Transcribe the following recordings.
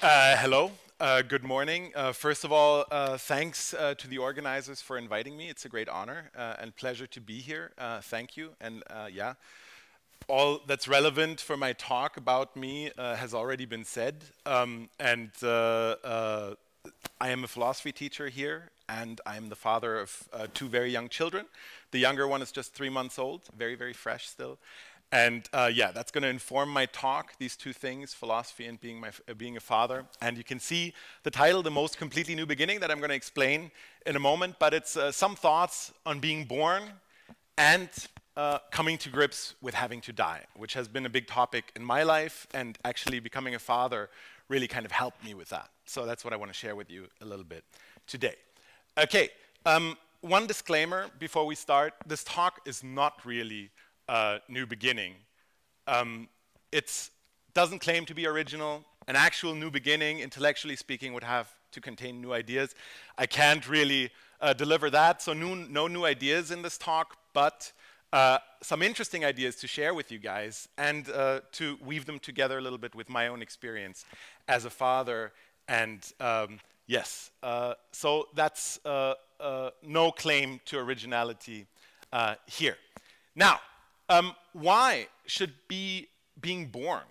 Uh, hello, uh, good morning. Uh, first of all, uh, thanks uh, to the organizers for inviting me. It's a great honor uh, and pleasure to be here. thank you. And yeah, all that's relevant for my talk about me has already been said. Um, and I am a philosophy teacher here, and I'm the father of two very young children. The younger one is just three months old, very, very fresh still. And uh, yeah, that's going to inform my talk, these two things, philosophy and being, my, uh, being a father. And you can see the title, The Most Completely New Beginning, that I'm going to explain in a moment. But it's uh, some thoughts on being born and uh, coming to grips with having to die, which has been a big topic in my life. And actually, becoming a father really kind of helped me with that. So that's what I want to share with you a little bit today. Okay, um, one disclaimer before we start this talk is not really uh, new beginning. Um, it doesn't claim to be original. An actual new beginning, intellectually speaking, would have to contain new ideas. I can't really uh, deliver that, so new, no new ideas in this talk, but uh, some interesting ideas to share with you guys and uh, to weave them together a little bit with my own experience as a father. And um, yes, uh, so that's uh, uh, no claim to originality here. Now, um, why should be being born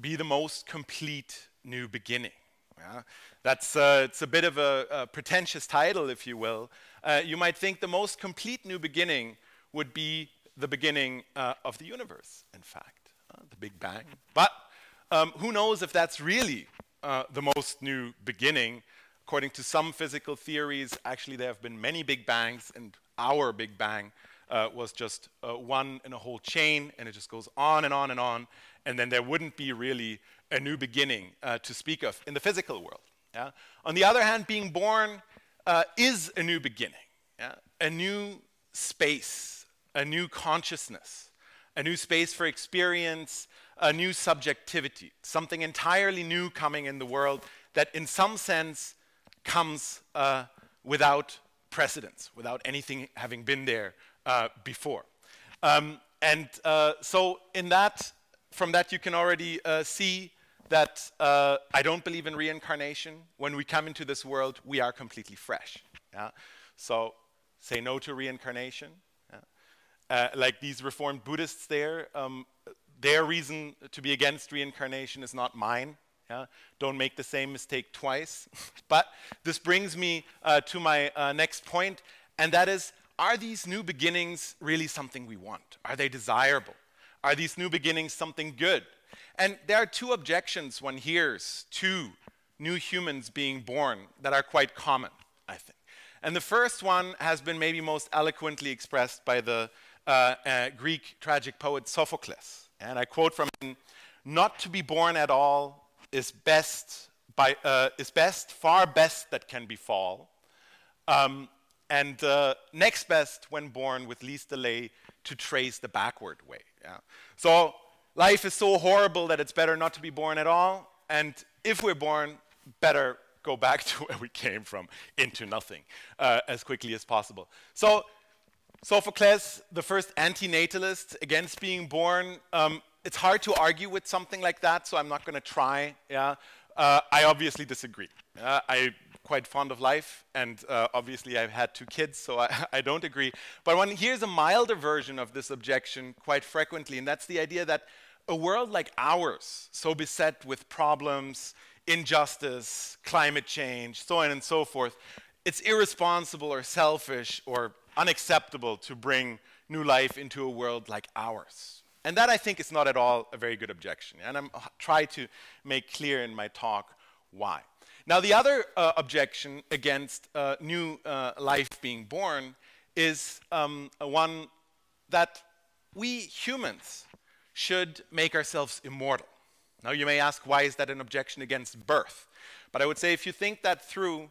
be the most complete new beginning? Yeah? That's uh, it's a bit of a, a, pretentious title, if you will. Uh, you might think the most complete new beginning would be the beginning uh, of the universe, in fact, uh, the Big Bang. But um, who knows if that's really uh, the most new beginning? According to some physical theories, actually there have been many Big Bangs, and our Big Bang uh, was just uh, one in a whole chain, and it just goes on and on and on, and then there wouldn't be really a new beginning uh, to speak of in the physical world. Yeah? On the other hand, being born uh, is a new beginning, yeah? a new space, a new consciousness, a new space for experience, a new subjectivity, something entirely new coming in the world that, in some sense, comes uh, without precedence, without anything having been there uh, before. Um, and uh, so in that, from that you can already uh, see that uh, I don't believe in reincarnation. When we come into this world, we are completely fresh. Yeah? So say no to reincarnation. Uh, like these Reformed Buddhists there, um, their reason to be against reincarnation is not mine. Yeah? Don't make the same mistake twice. but this brings me uh, to my uh, next point, and that is are these new beginnings really something we want? Are they desirable? Are these new beginnings something good? And there are two objections one hears to new humans being born that are quite common, I think. And the first one has been maybe most eloquently expressed by the uh, uh, Greek tragic poet Sophocles. And I quote from him, not to be born at all is best, by, uh, is best, far best that can befall. Um, and uh, next best when born with least delay to trace the backward way. Yeah. So life is so horrible that it's better not to be born at all. And if we're born, better go back to where we came from, into nothing, uh, as quickly as possible. So Sophocles, the first antinatalist against being born, um, it's hard to argue with something like that, so I'm not going to try. Yeah, uh, I obviously disagree. Uh, I quite fond of life, and uh, obviously I've had two kids, so I, I don't agree. But one, here's a milder version of this objection quite frequently, and that's the idea that a world like ours, so beset with problems, injustice, climate change, so on and so forth, it's irresponsible or selfish or unacceptable to bring new life into a world like ours. And that I think is not at all a very good objection. And I'm try to make clear in my talk why. Now, the other uh, objection against uh, new uh, life being born is um, one that we humans should make ourselves immortal. Now, you may ask, why is that an objection against birth? But I would say if you think that through,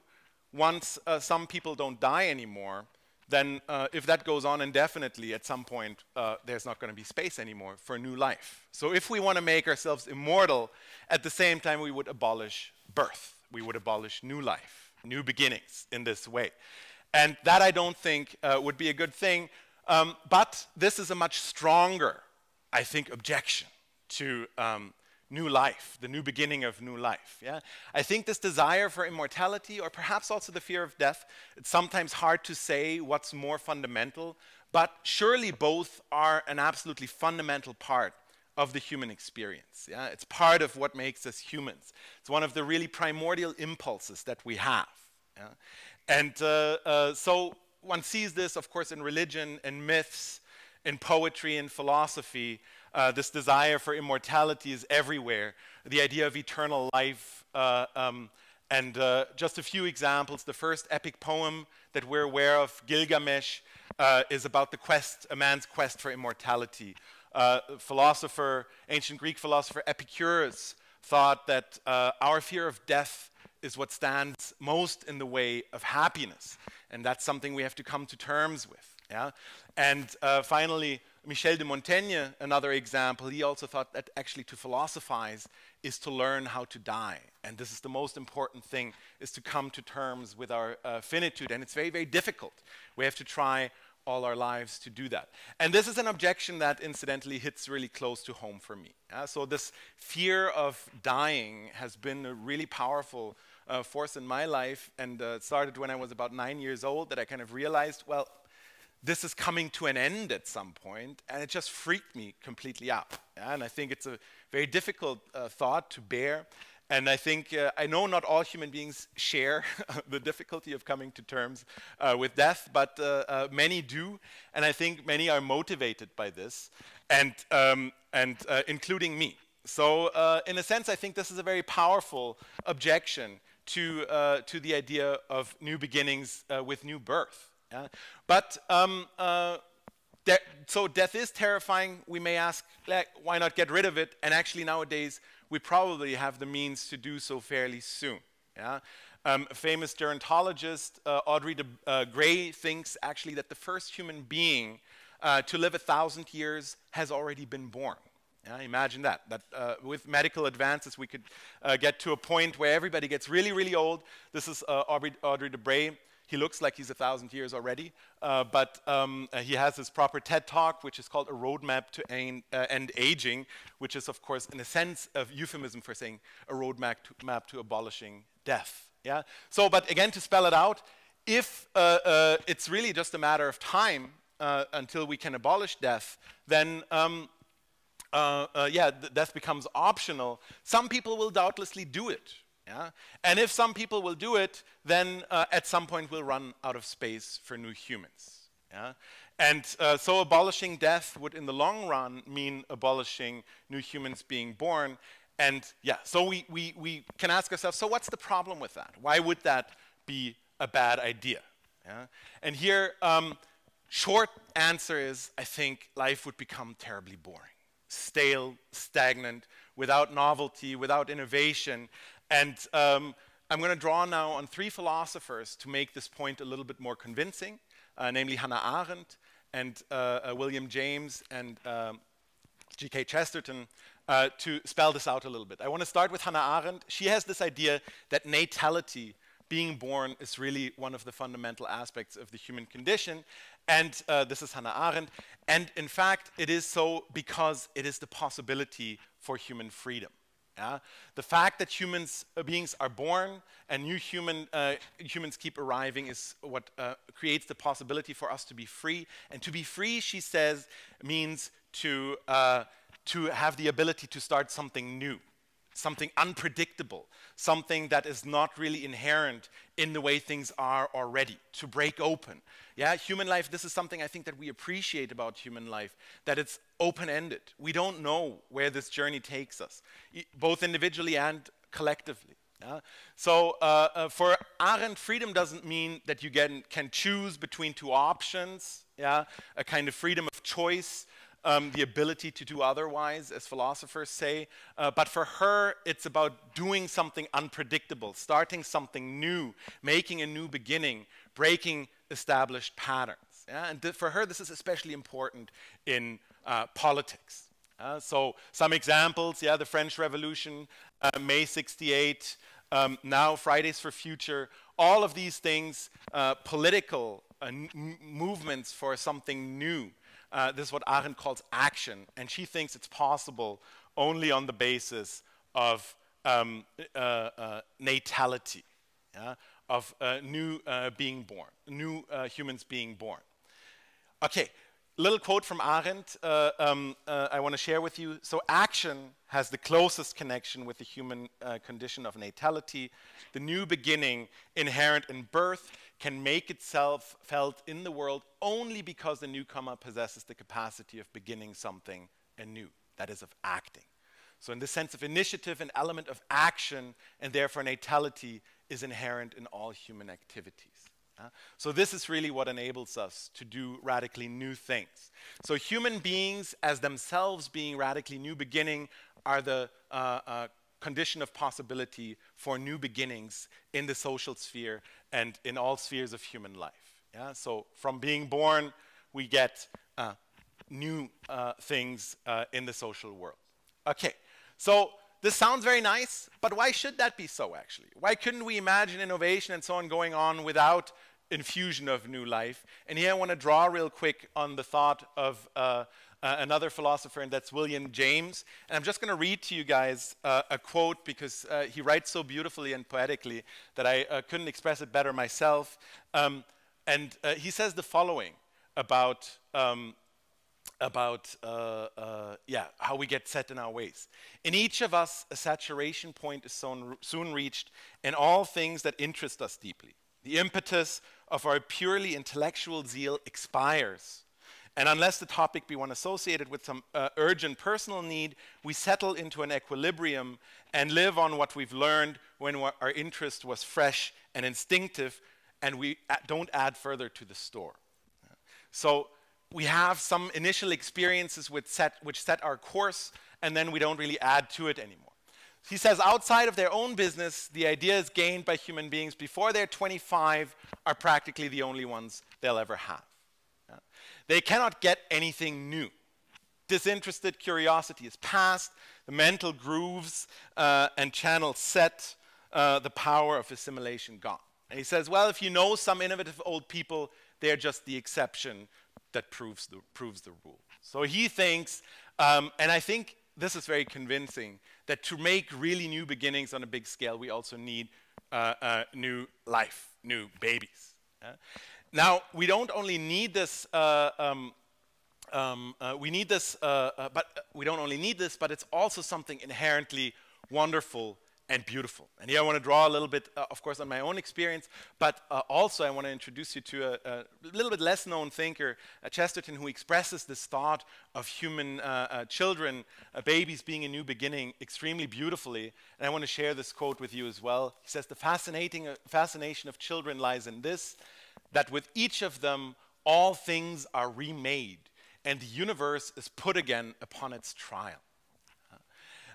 once uh, some people don't die anymore, then uh, if that goes on indefinitely, at some point, uh, there's not going to be space anymore for new life. So if we want to make ourselves immortal, at the same time, we would abolish birth we would abolish new life, new beginnings in this way. And that I don't think uh, would be a good thing. Um, but this is a much stronger, I think, objection to um, new life, the new beginning of new life. Yeah? I think this desire for immortality, or perhaps also the fear of death, it's sometimes hard to say what's more fundamental, but surely both are an absolutely fundamental part of the human experience. Yeah? It's part of what makes us humans. It's one of the really primordial impulses that we have. Yeah? And uh, uh, so one sees this, of course, in religion and myths, in poetry and philosophy. Uh, this desire for immortality is everywhere. The idea of eternal life. Uh, um, and uh, just a few examples. The first epic poem that we're aware of, Gilgamesh, uh, is about the quest, a man's quest for immortality. Uh, philosopher, ancient Greek philosopher Epicurus thought that uh, our fear of death is what stands most in the way of happiness. And that's something we have to come to terms with. Yeah? And uh, finally, Michel de Montaigne, another example, he also thought that actually to philosophize is to learn how to die. And this is the most important thing, is to come to terms with our uh, finitude. And it's very, very difficult. We have to try all our lives to do that. And this is an objection that incidentally hits really close to home for me. Uh, so this fear of dying has been a really powerful uh, force in my life and uh, it started when I was about nine years old that I kind of realized, well, this is coming to an end at some point, and it just freaked me completely out. Yeah? And I think it's a very difficult uh, thought to bear. And I think, uh, I know not all human beings share the difficulty of coming to terms uh, with death, but uh, uh, many do. And I think many are motivated by this, and, um, and uh, including me. So, in a sense, I think this is a very powerful objection to, to the idea of new beginnings with new birth. Yeah? But um, uh, de so death is terrifying. We may ask, like, why not get rid of it? And actually, nowadays, we probably have the means to do so fairly soon. Yeah? Um, a famous gerontologist, uh, Aubrey de, uh, Grey, thinks actually that the first human being uh, to live a thousand years has already been born. Yeah, imagine that, that uh, with medical advances we could uh, get to a point where everybody gets really, really old. This is uh, Aubrey, Aubrey de Grey he looks like he's a thousand years already, uh, but um, uh, he has his proper TED talk, which is called A Roadmap to End, uh, End Aging, which is, of course, in a sense, of euphemism for saying a roadmap to, map to abolishing death. Yeah. So, but again, to spell it out, if uh, uh, it's really just a matter of time uh, until we can abolish death, then um, yeah, death becomes optional. Some people will doubtlessly do it, yeah? And if some people will do it, then uh, at some point we'll run out of space for new humans. Yeah? And uh, so abolishing death would, in the long run, mean abolishing new humans being born. And yeah, so we, we, we can ask ourselves, so what's the problem with that? Why would that be a bad idea? Yeah? And here, um, short answer is, I think life would become terribly boring, stale, stagnant, without novelty, without innovation. And um, I'm going to draw now on three philosophers to make this point a little bit more convincing, uh, namely Hannah Arendt and uh, uh, William James and um, G.K. Chesterton, uh, to spell this out a little bit. I want to start with Hannah Arendt. She has this idea that natality, being born, is really one of the fundamental aspects of the human condition. And uh, this is Hannah Arendt. And in fact, it is so because it is the possibility for human freedom. Yeah? The fact that humans uh, beings are born and new human, uh, humans keep arriving is what uh, creates the possibility for us to be free. And to be free, she says, means to, uh, to have the ability to start something new something unpredictable, something that is not really inherent in the way things are already, to break open. Yeah, human life, this is something I think that we appreciate about human life, that it's open ended. We don't know where this journey takes us, both individually and collectively. Yeah? So uh, uh, for Arendt, freedom doesn't mean that you get, can choose between two options, yeah? a kind of freedom of choice um, the ability to do otherwise, as philosophers say. Uh, but for her, it's about doing something unpredictable, starting something new, making a new beginning, breaking established patterns. Yeah? And for her, this is especially important in uh, politics. Uh, so some examples, yeah, the French Revolution, uh, May 68, um, now Fridays for Future, all of these things, uh, political uh, movements for something new. Uh, this is what Arendt calls action, and she thinks it's possible only on the basis of um, uh, uh, natality, yeah? of uh, new being born, new humans being born. Okay, little quote from Arendt uh, um, uh, I want to share with you. So, action has the closest connection with the human uh, condition of natality. The new beginning inherent in birth can make itself felt in the world only because the newcomer possesses the capacity of beginning something anew, that is, of acting. So, in the sense of initiative, an element of action and therefore natality is inherent in all human activities. Uh, so this is really what enables us to do radically new things. So human beings as themselves being radically new beginning are the uh, uh, condition of possibility for new beginnings in the social sphere and in all spheres of human life. Yeah? So from being born, we get uh, new uh, things uh, in the social world. Okay, so this sounds very nice, but why should that be so actually? Why couldn't we imagine innovation and so on going on without infusion of new life? And here I want to draw real quick on the thought of uh, another philosopher, and that's William James. And I'm just going to read to you guys uh, a quote because uh, he writes so beautifully and poetically that I uh, couldn't express it better myself. Um, and uh, he says the following about um, about uh, yeah how we get set in our ways. In each of us, a saturation point is soon, soon reached in all things that interest us deeply. The impetus of our purely intellectual zeal expires. And unless the topic be one associated with some uh, urgent personal need, we settle into an equilibrium and live on what we've learned when our interest was fresh and instinctive, and we don't add further to the store. So we have some initial experiences set, which set our course, and then we don't really add to it anymore. He says outside of their own business, the ideas gained by human beings before they're 25 are practically the only ones they'll ever have. Yeah? They cannot get anything new. Disinterested curiosity is past, the mental grooves uh, and channels set, uh, the power of assimilation gone. And he says, well, if you know some innovative old people, they're just the exception that proves the, proves the rule. So he thinks, um, and I think this is very convincing, that to make really new beginnings on a big scale, we also need uh, uh, new life, new babies. Now, we don't only need this, uh, um, um, uh, we need this, uh, uh, but we don't only need this, but it's also something inherently wonderful and beautiful. And here I want to draw a little bit, uh, of course, on my own experience, but uh, also I want to introduce you to a, a little bit less known thinker, uh, Chesterton, who expresses this thought of human uh, uh, children, uh, babies being a new beginning extremely beautifully. And I want to share this quote with you as well. He says, The fascinating, fascination of children lies in this, that with each of them, all things are remade, and the universe is put again upon its trial.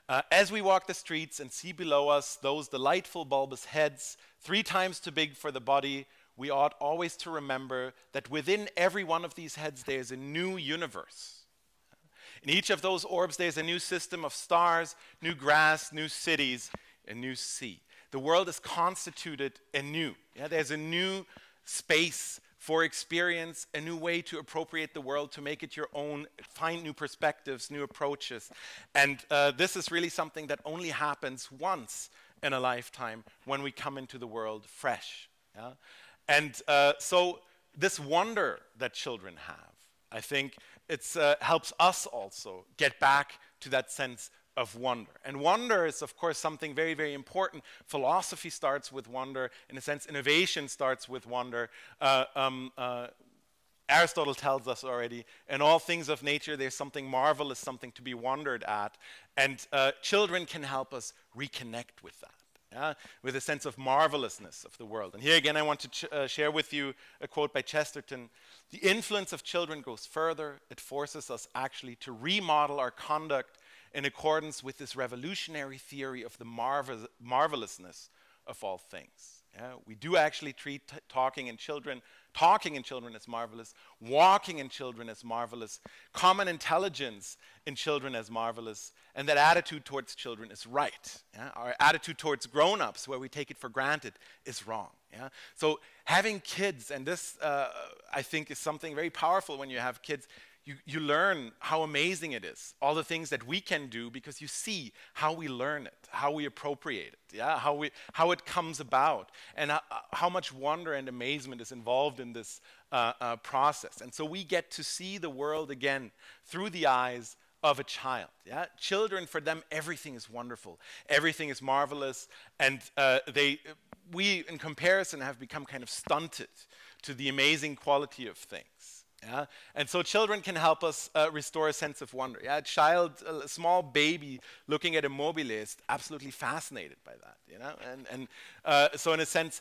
Uh, as we walk the streets and see below us those delightful bulbous heads, three times too big for the body, we ought always to remember that within every one of these heads there's a new universe. In each of those orbs there's a new system of stars, new grass, new cities, a new sea. The world is constituted anew. Yeah, there's a new space for experience, a new way to appropriate the world, to make it your own, find new perspectives, new approaches. And uh, this is really something that only happens once in a lifetime when we come into the world fresh. Yeah? And uh, so, this wonder that children have, I think it uh, helps us also get back to that sense of wonder. And wonder is, of course, something very, very important. Philosophy starts with wonder. In a sense, innovation starts with wonder. Uh, um, uh, Aristotle tells us already, in all things of nature, there's something marvelous, something to be wondered at. And uh, children can help us reconnect with that. Yeah, with a sense of marvelousness of the world. And here again, I want to uh, share with you a quote by Chesterton. The influence of children goes further. It forces us actually to remodel our conduct in accordance with this revolutionary theory of the marvel- marvelousness of all things. Yeah? We do actually treat talking in children, talking in children as marvelous, walking in children as marvelous, common intelligence in children as marvelous, and that attitude towards children is right. Yeah? Our attitude towards grown-ups, where we take it for granted, is wrong. Yeah? So having kids, and this uh, I think is something very powerful when you have kids, you, you learn how amazing it is, all the things that we can do because you see how we learn it, how we appropriate it, yeah? how, we, how it comes about, and how, how much wonder and amazement is involved in this uh, uh, process. And so we get to see the world again through the eyes of a child. Yeah? Children, for them, everything is wonderful, everything is marvelous, and uh, they, we, in comparison, have become kind of stunted to the amazing quality of things. Yeah? And so children can help us uh, restore a sense of wonder. Yeah? A child, a small baby looking at a mobile is absolutely fascinated by that. You know? And, and uh, so in a sense,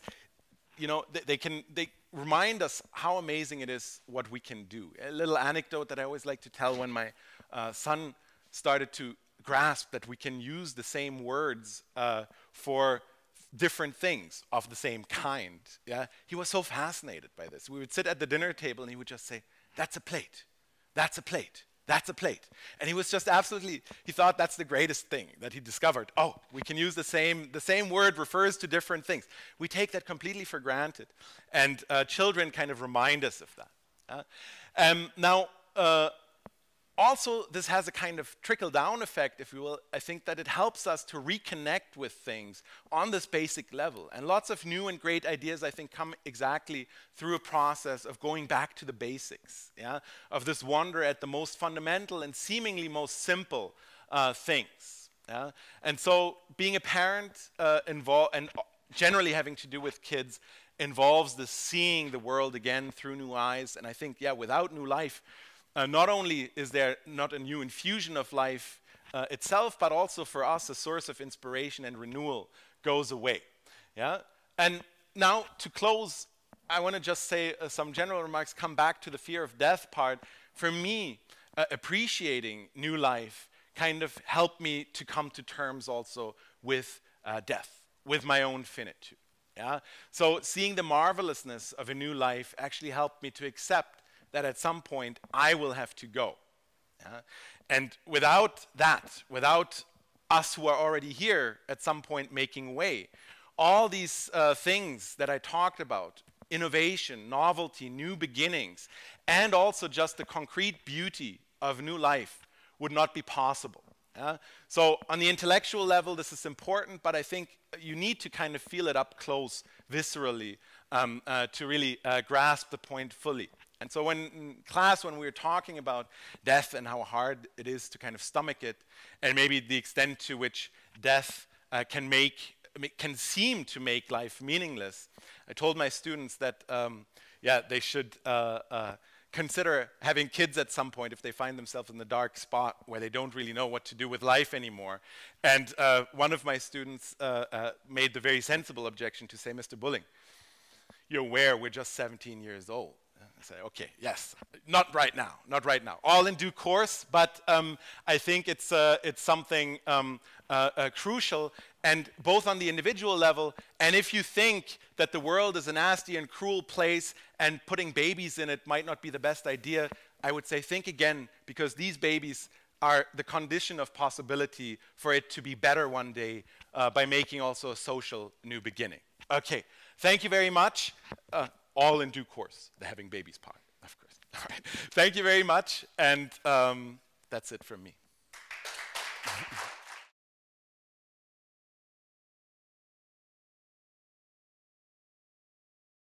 you know, they, they, can they remind us how amazing it is what we can do. A little anecdote that I always like to tell when my uh, son started to grasp that we can use the same words uh, for different things of the same kind. Yeah? He was so fascinated by this. We would sit at the dinner table and he would just say, That's a plate. That's a plate. That's a plate. And he was just absolutely, he thought that's the greatest thing that he discovered. Oh, we can use the same, the same word refers to different things. We take that completely for granted. And uh, children kind of remind us of that. Uh, um, now, uh, also, this has a kind of trickle down effect, if you will. I think that it helps us to reconnect with things on this basic level. And lots of new and great ideas, I think, come exactly through a process of going back to the basics, yeah? of this wonder at the most fundamental and seemingly most simple uh, things. Yeah? And so, being a parent uh, involved, and generally having to do with kids, involves the seeing the world again through new eyes. And I think, yeah, without new life, uh, not only is there not a new infusion of life uh, itself, but also for us, a source of inspiration and renewal goes away. Yeah? And now, to close, I want to just say uh, some general remarks, come back to the fear of death part. For me, uh, appreciating new life kind of helped me to come to terms also with uh, death, with my own finitude. Yeah? So, seeing the marvelousness of a new life actually helped me to accept that at some point I will have to go. Yeah? And without that, without us who are already here at some point making way, all these uh, things that I talked about innovation, novelty, new beginnings, and also just the concrete beauty of new life would not be possible. So, on the intellectual level, this is important, but I think you need to kind of feel it up close, viscerally, um, uh, to really uh, grasp the point fully. And so, when in class, when we were talking about death and how hard it is to kind of stomach it, and maybe the extent to which death uh, can make can seem to make life meaningless, I told my students that um, yeah, they should uh, uh, consider having kids at some point if they find themselves in the dark spot where they don't really know what to do with life anymore. And uh, one of my students uh, uh, made the very sensible objection to say, Mr. Bulling, you're aware we're just 17 years old. I say, okay, yes, not right now, not right now. All in due course, but um, I think it's, uh, it's something um, uh, uh, crucial, and both on the individual level, and if you think that the world is a nasty and cruel place and putting babies in it might not be the best idea, I would say think again, because these babies are the condition of possibility for it to be better one day uh, by making also a social new beginning. Okay, thank you very much. All in due course, the having babies part, of course. All right. Thank you very much, and um, that's it from me.